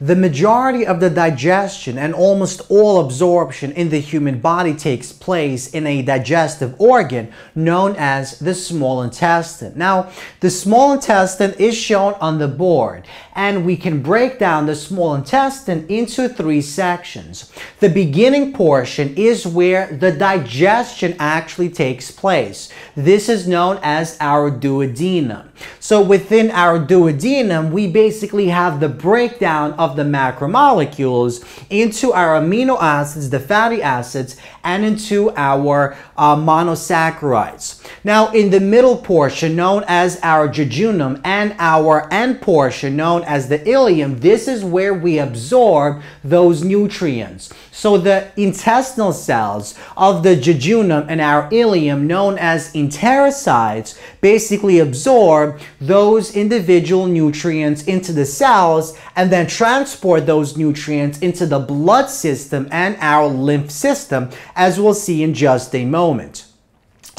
the majority of the digestion and almost all absorption in the human body takes place in a digestive organ known as the small intestine. Now, the small intestine is shown on the board and we can break down the small intestine into three sections. The beginning portion is where the digestion actually takes place. This is known as our duodenum. So within our duodenum, we basically have the breakdown of the macromolecules into our amino acids, the fatty acids, and into our uh, monosaccharides. Now, in the middle portion, known as our jejunum, and our end portion, known as the ileum, this is where we absorb those nutrients. So the intestinal cells of the jejunum and our ileum, known as enterocytes, basically absorb those individual nutrients into the cells and then transport those nutrients into the blood system and our lymph system, as we'll see in just a moment.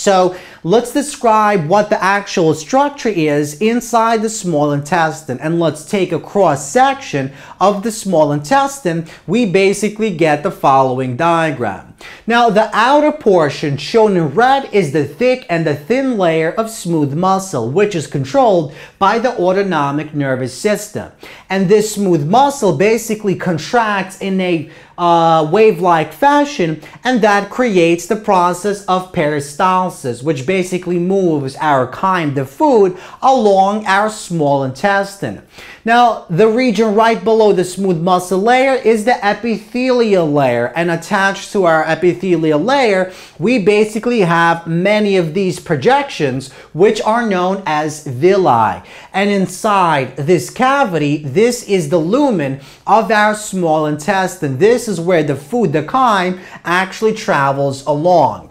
So let's describe what the actual structure is inside the small intestine. And let's take a cross section of the small intestine. We basically get the following diagram. Now the outer portion shown in red is the thick and the thin layer of smooth muscle, which is controlled by the autonomic nervous system. And this smooth muscle basically contracts in a uh, wave-like fashion, and that creates the process of peristalsis, which basically moves our chyme, the food, along our small intestine. Now, the region right below the smooth muscle layer is the epithelial layer, and attached to our epithelial layer, we basically have many of these projections, which are known as villi. And inside this cavity, this is the lumen of our small intestine. This is where the food, the chyme, actually travels along.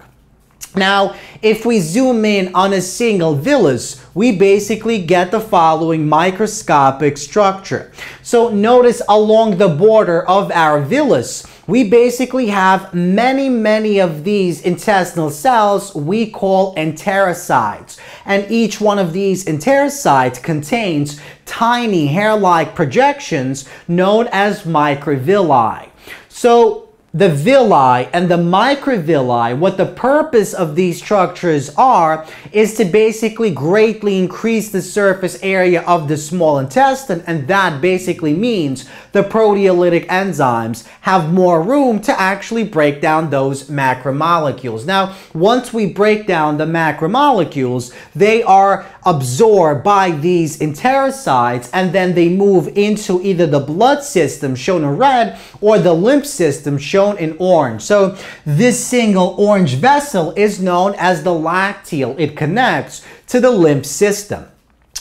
Now, if we zoom in on a single villus, we basically get the following microscopic structure. So notice along the border of our villus, we basically have many, many of these intestinal cells we call enterocytes. And each one of these enterocytes contains tiny hair-like projections known as microvilli. So the villi and the microvilli, what the purpose of these structures are, is to basically greatly increase the surface area of the small intestine, and that basically means the proteolytic enzymes have more room to actually break down those macromolecules. Now, once we break down the macromolecules, they are absorbed by these enterocytes, and then they move into either the blood system, shown in red, or the lymph system, shown in orange. So this single orange vessel is known as the lacteal. It connects to the lymph system.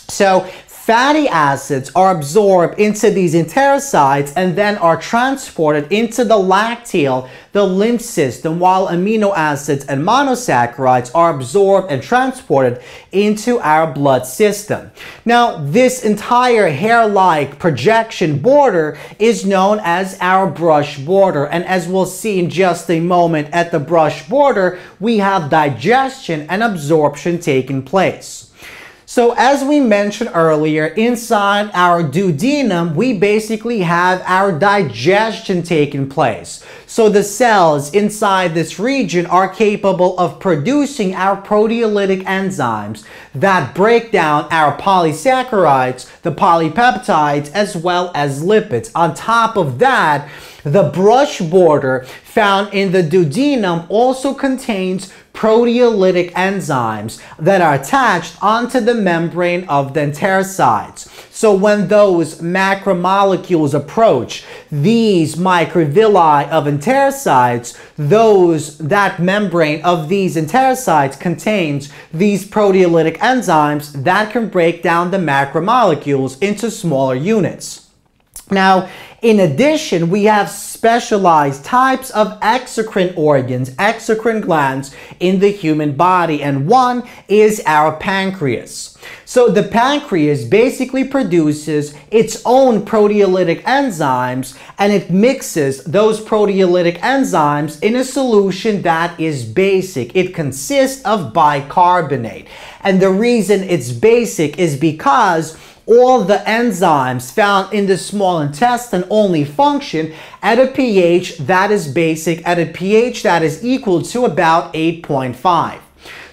So Fatty acids are absorbed into these enterocytes and then are transported into the lacteal, the lymph system, while amino acids and monosaccharides are absorbed and transported into our blood system. Now, this entire hair-like projection border is known as our brush border. And as we'll see in just a moment at the brush border, we have digestion and absorption taking place. So as we mentioned earlier, inside our duodenum, we basically have our digestion taking place. So the cells inside this region are capable of producing our proteolytic enzymes that break down our polysaccharides, the polypeptides, as well as lipids. On top of that, the brush border found in the duodenum also contains proteolytic enzymes that are attached onto the membrane of the enterocytes. So when those macromolecules approach these microvilli of enterocytes, those, that membrane of these enterocytes contains these proteolytic enzymes that can break down the macromolecules into smaller units. Now, in addition, we have specialized types of exocrine organs, exocrine glands in the human body, and one is our pancreas. So the pancreas basically produces its own proteolytic enzymes and it mixes those proteolytic enzymes in a solution that is basic. It consists of bicarbonate. And the reason it's basic is because all the enzymes found in the small intestine only function at a pH that is basic, at a pH that is equal to about 8.5.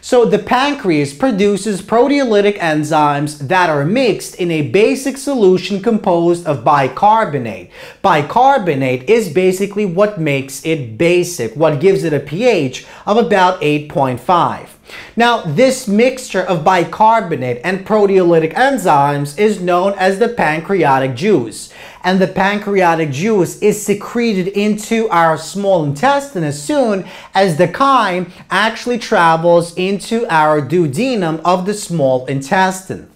So the pancreas produces proteolytic enzymes that are mixed in a basic solution composed of bicarbonate. Bicarbonate is basically what makes it basic, what gives it a pH of about 8.5. Now, this mixture of bicarbonate and proteolytic enzymes is known as the pancreatic juice and the pancreatic juice is secreted into our small intestine as soon as the chyme actually travels into our duodenum of the small intestine.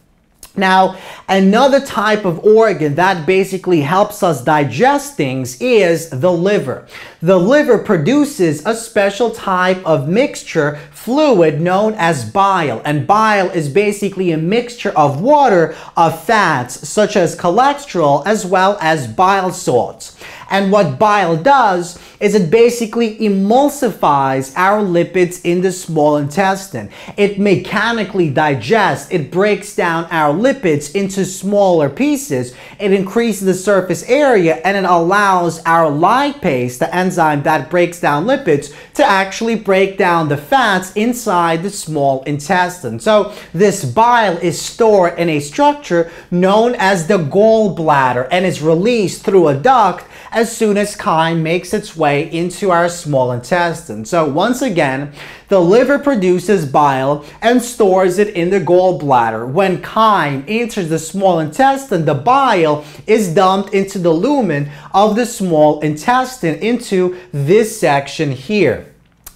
Now, another type of organ that basically helps us digest things is the liver. The liver produces a special type of mixture fluid known as bile. And bile is basically a mixture of water, of fats, such as cholesterol, as well as bile salts. And what bile does is it basically emulsifies our lipids in the small intestine. It mechanically digests, it breaks down our lipids into smaller pieces, it increases the surface area, and it allows our lipase, the enzyme that breaks down lipids, to actually break down the fats inside the small intestine. So this bile is stored in a structure known as the gallbladder and is released through a duct as soon as chyme makes its way into our small intestine. So once again, the liver produces bile and stores it in the gallbladder. When chyme enters the small intestine, the bile is dumped into the lumen of the small intestine into this section here.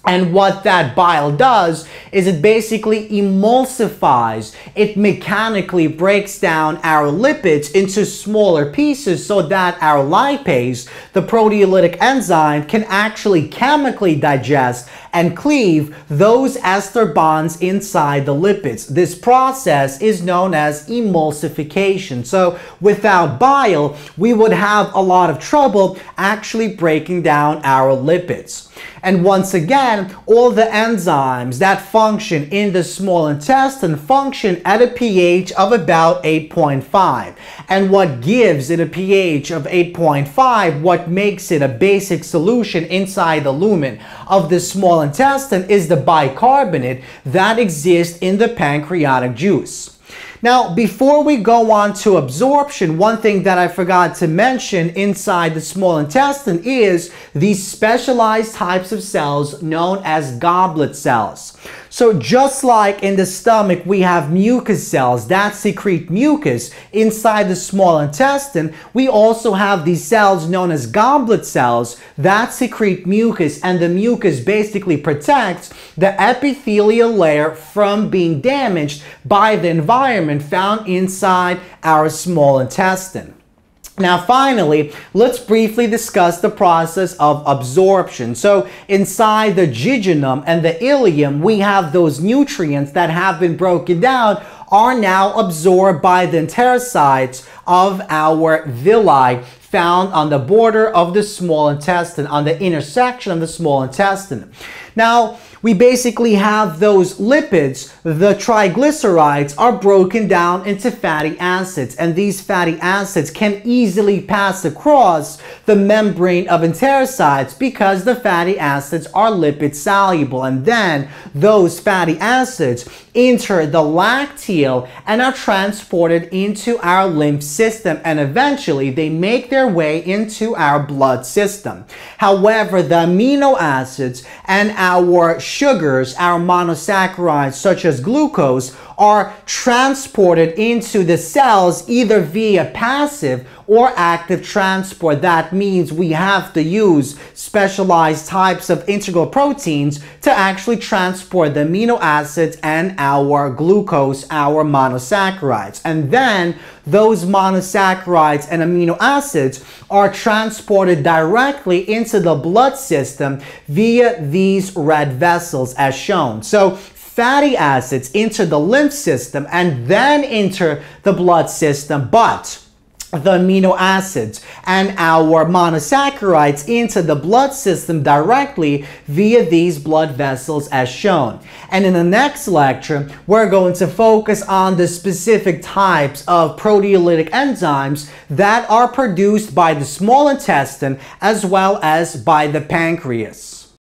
And what that bile does is it basically emulsifies. It mechanically breaks down our lipids into smaller pieces so that our lipase, the proteolytic enzyme, can actually chemically digest and cleave those ester bonds inside the lipids. This process is known as emulsification. So without bile, we would have a lot of trouble actually breaking down our lipids. And once again, all the enzymes that function in the small intestine function at a pH of about 8.5. And what gives it a pH of 8.5, what makes it a basic solution inside the lumen of the small intestine is the bicarbonate that exists in the pancreatic juice. Now, before we go on to absorption, one thing that I forgot to mention inside the small intestine is these specialized types of cells known as goblet cells. So just like in the stomach, we have mucus cells that secrete mucus inside the small intestine, we also have these cells known as goblet cells that secrete mucus and the mucus basically protects the epithelial layer from being damaged by the environment found inside our small intestine. Now finally, let's briefly discuss the process of absorption. So inside the jejunum and the ileum, we have those nutrients that have been broken down are now absorbed by the enterocytes of our villi found on the border of the small intestine, on the intersection of the small intestine. Now, we basically have those lipids, the triglycerides, are broken down into fatty acids. And these fatty acids can easily pass across the membrane of enterocytes because the fatty acids are lipid soluble. And then those fatty acids enter the lacteal and are transported into our lymph system. And eventually they make their way into our blood system. However, the amino acids and our sugars, our monosaccharides such as glucose, are transported into the cells either via passive or active transport. That means we have to use specialized types of integral proteins to actually transport the amino acids and our glucose, our monosaccharides. And then those monosaccharides and amino acids are transported directly into the blood system via these red vessels as shown. So fatty acids enter the lymph system and then enter the blood system. But the amino acids and our monosaccharides into the blood system directly via these blood vessels as shown. And in the next lecture, we're going to focus on the specific types of proteolytic enzymes that are produced by the small intestine as well as by the pancreas.